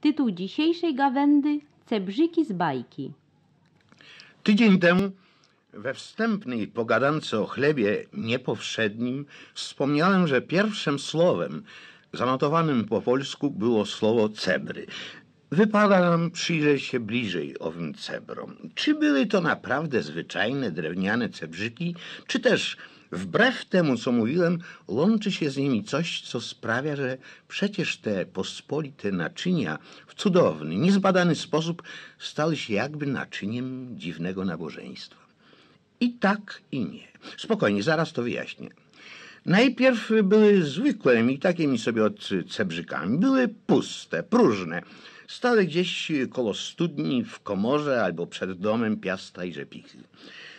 Tytuł dzisiejszej gawędy Cebrzyki z bajki. Tydzień temu we wstępnej pogadance o chlebie niepowszednim wspomniałem, że pierwszym słowem zanotowanym po polsku było słowo cebry. Wypada nam przyjrzeć się bliżej owym cebrom. Czy były to naprawdę zwyczajne drewniane cebrzyki, czy też wbrew temu, co mówiłem, łączy się z nimi coś, co sprawia, że przecież te pospolite naczynia w cudowny, niezbadany sposób stały się jakby naczyniem dziwnego nabożeństwa. I tak, i nie. Spokojnie, zaraz to wyjaśnię. Najpierw były zwykłymi, takimi sobie od cebrzykami. Były puste, próżne. Stały gdzieś koło studni, w komorze albo przed domem Piasta i Rzepichy.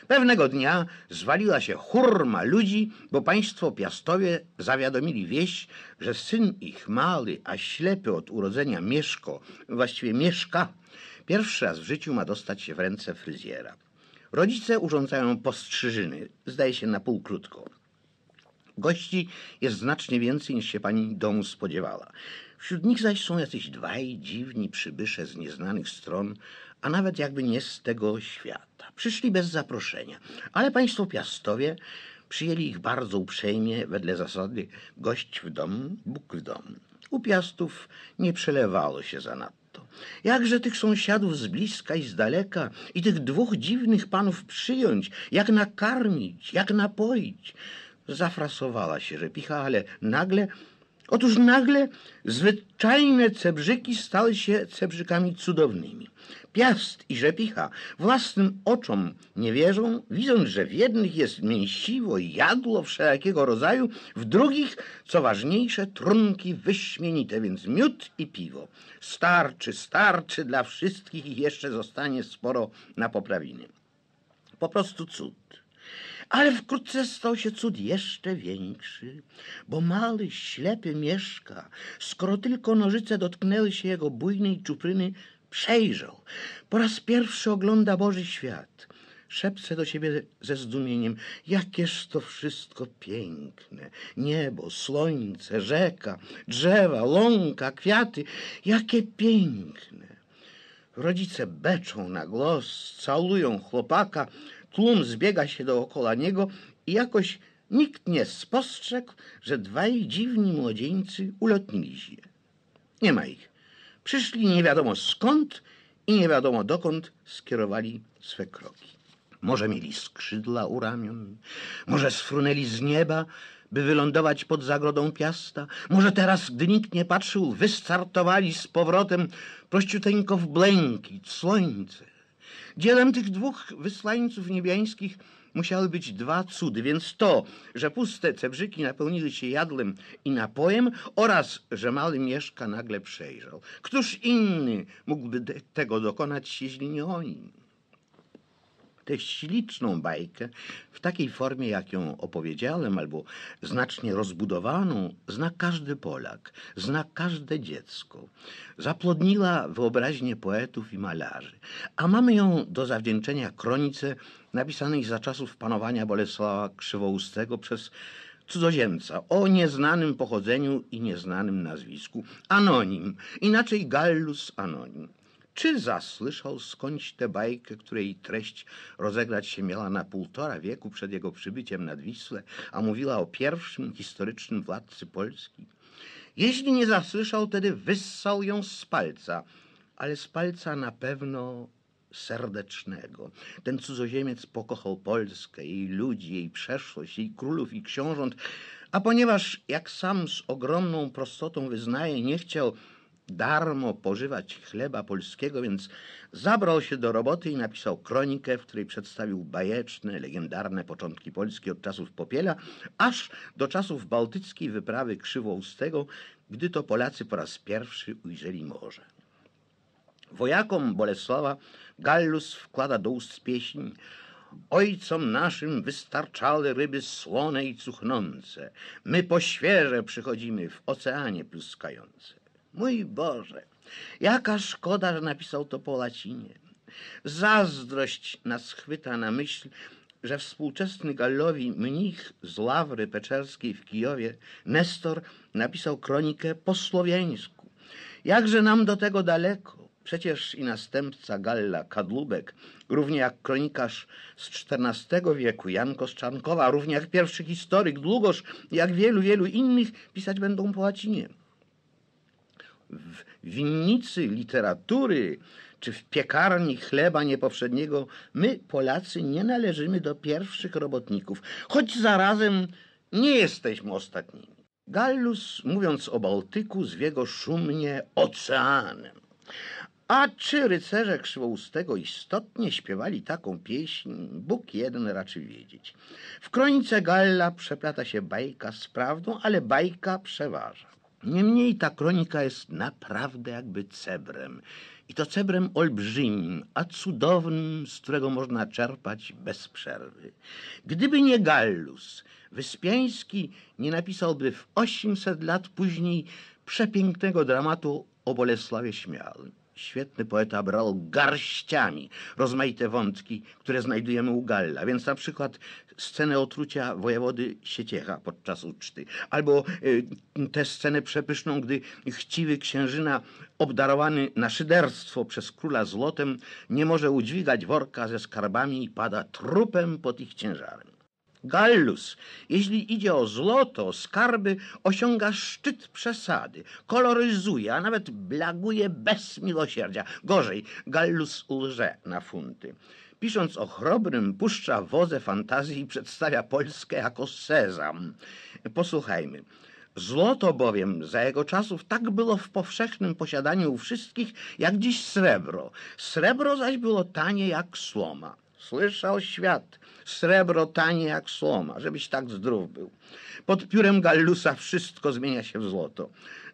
Pewnego dnia zwaliła się hurma ludzi, bo państwo Piastowie zawiadomili wieść, że syn ich mały, a ślepy od urodzenia Mieszko, właściwie Mieszka, pierwszy raz w życiu ma dostać się w ręce fryzjera. Rodzice urządzają postrzyżyny, zdaje się na pół krótko. Gości jest znacznie więcej niż się pani domu spodziewała. Wśród nich zaś są jacyś dwaj dziwni przybysze z nieznanych stron, a nawet jakby nie z tego świata. Przyszli bez zaproszenia, ale państwo Piastowie przyjęli ich bardzo uprzejmie wedle zasady gość w domu, Bóg w domu. U Piastów nie przelewało się zanadto. Jakże tych sąsiadów z bliska i z daleka i tych dwóch dziwnych panów przyjąć, jak nakarmić, jak napoić. Zafrasowała się rzepicha, ale nagle, otóż nagle zwyczajne cebrzyki stały się cebrzykami cudownymi. Piast i rzepicha własnym oczom nie wierzą, widząc, że w jednych jest mięsiwo jadło wszelkiego rodzaju, w drugich, co ważniejsze, trunki wyśmienite, więc miód i piwo. Starczy, starczy dla wszystkich i jeszcze zostanie sporo na poprawiny. Po prostu cud. Ale wkrótce stał się cud jeszcze większy, bo mały, ślepy mieszka, skoro tylko nożyce dotknęły się jego bujnej czupryny, przejrzał. Po raz pierwszy ogląda Boży świat. Szepce do siebie ze zdumieniem, jakież to wszystko piękne. Niebo, słońce, rzeka, drzewa, łąka, kwiaty, jakie piękne. Rodzice beczą na głos, całują chłopaka, tłum zbiega się dookoła niego i jakoś nikt nie spostrzegł, że dwaj dziwni młodzieńcy ulotnili się. Nie ma ich. Przyszli nie wiadomo skąd i nie wiadomo dokąd skierowali swe kroki. Może mieli skrzydła u ramion, może sfrunęli z nieba, by wylądować pod zagrodą Piasta. Może teraz, gdy nikt nie patrzył, wystartowali z powrotem prościuteńko w błękit, słońce. Dzielem tych dwóch wysłańców niebiańskich musiały być dwa cudy, więc to, że puste cebrzyki napełniły się jadłem i napojem oraz, że mały Mieszka nagle przejrzał. Któż inny mógłby tego dokonać, jeśli nie oni? Tę śliczną bajkę w takiej formie, jak ją opowiedziałem, albo znacznie rozbudowaną, zna każdy Polak, zna każde dziecko. Zaplodniła wyobraźnię poetów i malarzy, a mamy ją do zawdzięczenia kronice napisanej za czasów panowania Bolesława Krzywoustego przez cudzoziemca o nieznanym pochodzeniu i nieznanym nazwisku. Anonim, inaczej Gallus Anonim. Czy zasłyszał skądś tę bajkę, której treść rozegrać się miała na półtora wieku przed jego przybyciem nad Wisłę, a mówiła o pierwszym historycznym władcy Polski? Jeśli nie zasłyszał, wtedy wyssał ją z palca, ale z palca na pewno serdecznego. Ten cudzoziemiec pokochał Polskę, jej ludzi, jej przeszłość, jej królów i książąt, a ponieważ, jak sam z ogromną prostotą wyznaje, nie chciał darmo pożywać chleba polskiego, więc zabrał się do roboty i napisał kronikę, w której przedstawił bajeczne, legendarne początki Polski od czasów Popiela, aż do czasów bałtyckiej wyprawy Krzywoustego, gdy to Polacy po raz pierwszy ujrzeli morze. Wojakom Bolesława Gallus wkłada do ust pieśń Ojcom naszym wystarczały ryby słone i cuchnące. My po świeże przychodzimy w oceanie pluskające. Mój Boże, jaka szkoda, że napisał to po łacinie. Zazdrość nas chwyta na myśl, że współczesny Gallowi mnich z Ławry Peczerskiej w Kijowie, Nestor, napisał kronikę po słowiańsku. Jakże nam do tego daleko? Przecież i następca Galla Kadlubek, równie jak kronikarz z XIV wieku Jan Koszczankowa, równie jak pierwszy historyk Długosz, jak wielu, wielu innych, pisać będą po łacinie. W winnicy literatury czy w piekarni chleba niepowszedniego my, Polacy, nie należymy do pierwszych robotników, choć zarazem nie jesteśmy ostatnimi. Gallus, mówiąc o Bałtyku, zwie szumnie oceanem. A czy rycerze Krzywoustego istotnie śpiewali taką pieśń, Bóg jeden raczy wiedzieć. W kronice Galla przeplata się bajka z prawdą, ale bajka przeważa. Niemniej ta kronika jest naprawdę jakby cebrem. I to cebrem olbrzymim, a cudownym, z którego można czerpać bez przerwy. Gdyby nie Gallus, Wyspiański nie napisałby w 800 lat później przepięknego dramatu o Bolesławie Śmiałym. Świetny poeta brał garściami rozmaite wątki, które znajdujemy u Galla, więc na przykład scenę otrucia wojewody Sieciecha podczas uczty, albo y, tę scenę przepyszną, gdy chciwy księżyna obdarowany na szyderstwo przez króla złotem nie może udźwigać worka ze skarbami i pada trupem pod ich ciężarem. Gallus, jeśli idzie o złoto, skarby, osiąga szczyt przesady, koloryzuje, a nawet blaguje bez miłosierdzia. Gorzej, Gallus lże na funty. Pisząc o chrobrym, puszcza wodze fantazji i przedstawia Polskę jako sezam. Posłuchajmy. Złoto bowiem za jego czasów tak było w powszechnym posiadaniu u wszystkich, jak dziś srebro. Srebro zaś było tanie jak słoma. Słyszał świat, srebro tanie jak słoma, żebyś tak zdrów był. Pod piórem Gallusa wszystko zmienia się w złoto.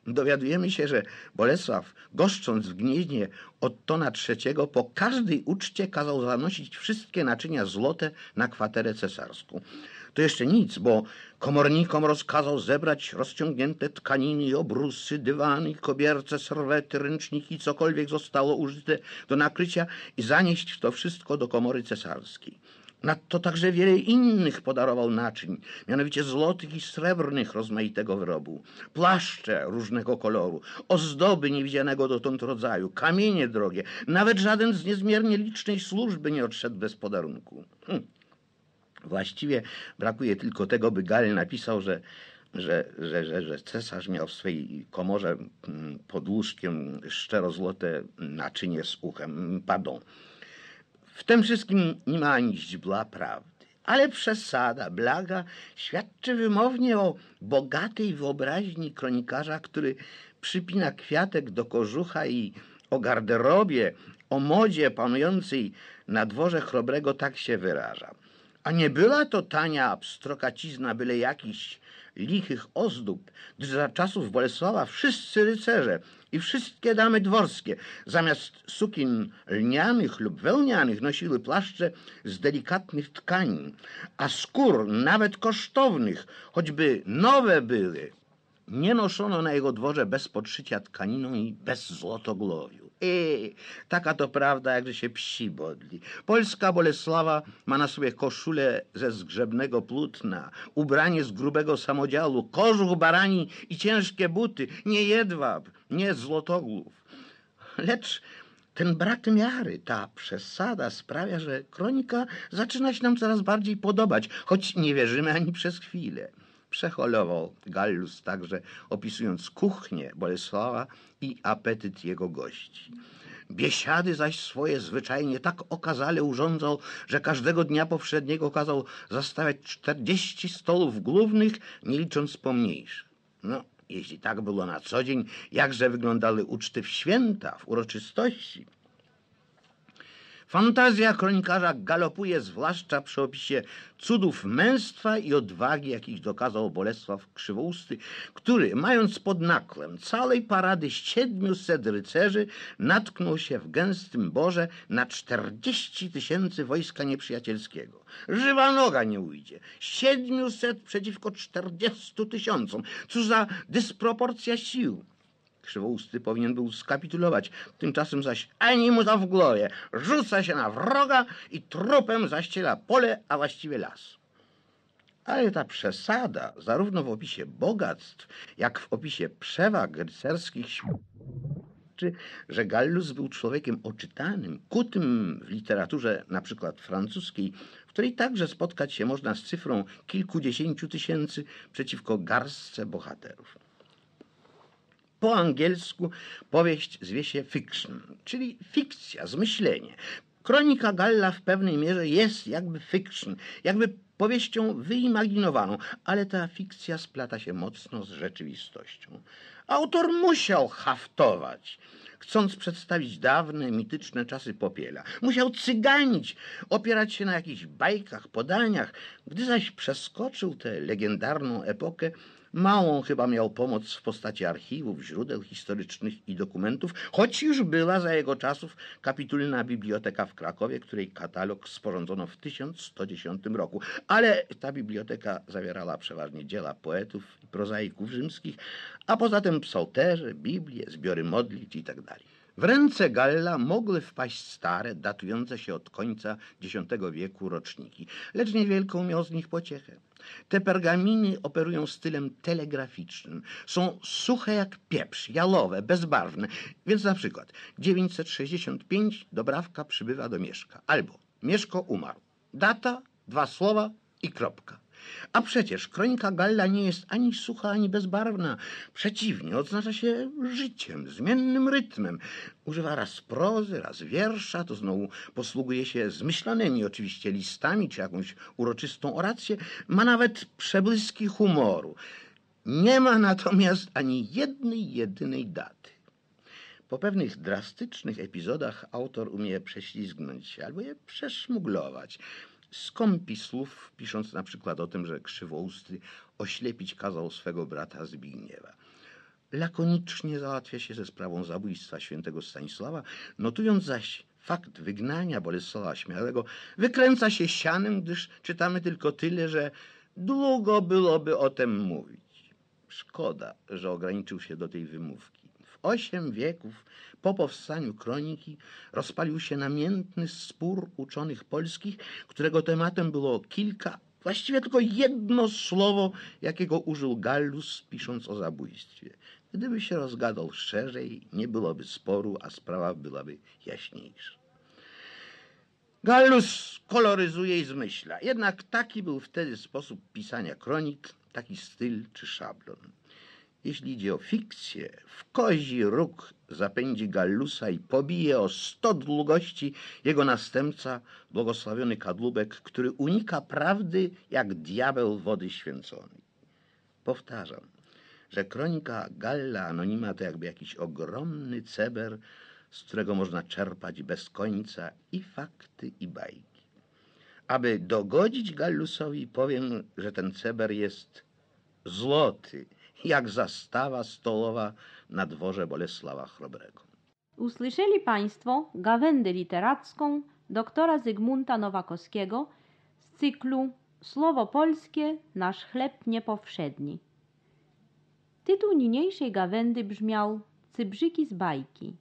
Dowiadujemy się, że Bolesław, goszcząc w gnieźnie Ottona III, po każdej uczcie kazał zanosić wszystkie naczynia złote na kwaterę cesarską. To jeszcze nic, bo komornikom rozkazał zebrać rozciągnięte tkaniny obrusy, dywany, kobierce, serwety, ręczniki, cokolwiek zostało użyte do nakrycia i zanieść to wszystko do komory cesarskiej. Nadto także wiele innych podarował naczyń, mianowicie złotych i srebrnych rozmaitego wyrobu, płaszcze różnego koloru, ozdoby niewidzianego dotąd rodzaju, kamienie drogie, nawet żaden z niezmiernie licznej służby nie odszedł bez podarunku. Hm. Właściwie brakuje tylko tego, by Gall napisał, że, że, że, że, że cesarz miał w swojej komorze mm, pod łóżkiem szczerozłote naczynie z uchem. Pardon. W tym wszystkim nie ma ani źdźbła prawdy. Ale przesada, blaga świadczy wymownie o bogatej wyobraźni kronikarza, który przypina kwiatek do kożucha i o garderobie, o modzie panującej na dworze chrobrego tak się wyraża. A nie była to tania pstrokacizna byle jakichś lichych ozdób, gdyż za czasów Bolesława wszyscy rycerze i wszystkie damy dworskie zamiast sukin lnianych lub wełnianych nosiły płaszcze z delikatnych tkanin, a skór nawet kosztownych, choćby nowe były, nie noszono na jego dworze bez podszycia tkaniną i bez złotogłowiu. I taka to prawda, jakże się psi bodli. Polska Bolesława ma na sobie koszulę ze zgrzebnego plutna, ubranie z grubego samodziału, kożuch barani i ciężkie buty, nie jedwab, nie złotogłów. Lecz ten brak miary, ta przesada sprawia, że kronika zaczyna się nam coraz bardziej podobać, choć nie wierzymy ani przez chwilę przeholował Gallus także opisując kuchnię Bolesława i apetyt jego gości. Biesiady zaś swoje zwyczajnie tak okazale urządzał, że każdego dnia powszedniego kazał zastawiać czterdzieści stolów głównych, nie licząc pomniejszych. No, jeśli tak było na co dzień, jakże wyglądały uczty w święta, w uroczystości. Fantazja kronikarza galopuje zwłaszcza przy opisie cudów męstwa i odwagi, jakich dokazał Bolesław Krzywousty, który, mając pod naklem całej parady siedmiuset rycerzy, natknął się w gęstym borze na czterdzieści tysięcy wojska nieprzyjacielskiego. Żywa noga nie ujdzie. Siedmiuset przeciwko czterdziestu tysiącom. Cóż za dysproporcja sił. Krzywousty powinien był skapitulować. Tymczasem zaś ani mu to w głowie. Rzuca się na wroga i trupem zaściela pole, a właściwie las. Ale ta przesada, zarówno w opisie bogactw, jak w opisie przewag rycerskich, świadczy, że Gallus był człowiekiem oczytanym, kutym w literaturze na przykład francuskiej, w której także spotkać się można z cyfrą kilkudziesięciu tysięcy przeciwko garstce bohaterów. Po angielsku powieść zwie się fiction, czyli fikcja, zmyślenie. Kronika Galla w pewnej mierze jest jakby fiction, jakby powieścią wyimaginowaną, ale ta fikcja splata się mocno z rzeczywistością. Autor musiał haftować, chcąc przedstawić dawne, mityczne czasy popiela. Musiał cyganić, opierać się na jakichś bajkach, podaniach. Gdy zaś przeskoczył tę legendarną epokę, Małą chyba miał pomoc w postaci archiwów, źródeł historycznych i dokumentów, choć już była za jego czasów kapitulna biblioteka w Krakowie, której katalog sporządzono w 1110 roku. Ale ta biblioteka zawierała przeważnie dzieła poetów i prozaików rzymskich, a poza tym psalterze, Biblię, zbiory modlitw itd. W ręce Galla mogły wpaść stare, datujące się od końca X wieku roczniki, lecz niewielką miał z nich pociechę. Te pergaminy operują stylem telegraficznym. Są suche jak pieprz, jalowe, bezbarwne. Więc na przykład 965 Dobrawka przybywa do Mieszka. Albo Mieszko umarł. Data, dwa słowa i kropka. A przecież kronika Galla nie jest ani sucha, ani bezbarwna. Przeciwnie, odznacza się życiem, zmiennym rytmem. Używa raz prozy, raz wiersza, to znowu posługuje się zmyślanymi oczywiście listami czy jakąś uroczystą orację. Ma nawet przebłyski humoru. Nie ma natomiast ani jednej, jedynej daty. Po pewnych drastycznych epizodach autor umie prześlizgnąć się albo je przeszmuglować skąpi słów, pisząc na przykład o tym, że krzywousty oślepić kazał swego brata Zbigniewa. Lakonicznie załatwia się ze sprawą zabójstwa świętego Stanisława, notując zaś fakt wygnania Bolesława Śmiałego, wykręca się sianem, gdyż czytamy tylko tyle, że długo byłoby o tym mówić. Szkoda, że ograniczył się do tej wymówki. Osiem wieków po powstaniu kroniki rozpalił się namiętny spór uczonych polskich, którego tematem było kilka, właściwie tylko jedno słowo, jakiego użył Gallus, pisząc o zabójstwie. Gdyby się rozgadał szerzej, nie byłoby sporu, a sprawa byłaby jaśniejsza. Gallus koloryzuje i zmyśla. Jednak taki był wtedy sposób pisania kronik, taki styl czy szablon. Jeśli idzie o fikcję, w kozi róg zapędzi Gallusa i pobije o sto długości jego następca, błogosławiony kadlubek, który unika prawdy jak diabeł wody święconej. Powtarzam, że kronika Galla Anonima to jakby jakiś ogromny ceber, z którego można czerpać bez końca i fakty, i bajki. Aby dogodzić Gallusowi, powiem, że ten ceber jest złoty, jak zastawa stołowa na dworze Bolesława Chrobrego. Usłyszeli Państwo gawędę literacką doktora Zygmunta Nowakowskiego z cyklu Słowo polskie, nasz chleb niepowszedni. Tytuł niniejszej gawędy brzmiał Cybrzyki z bajki.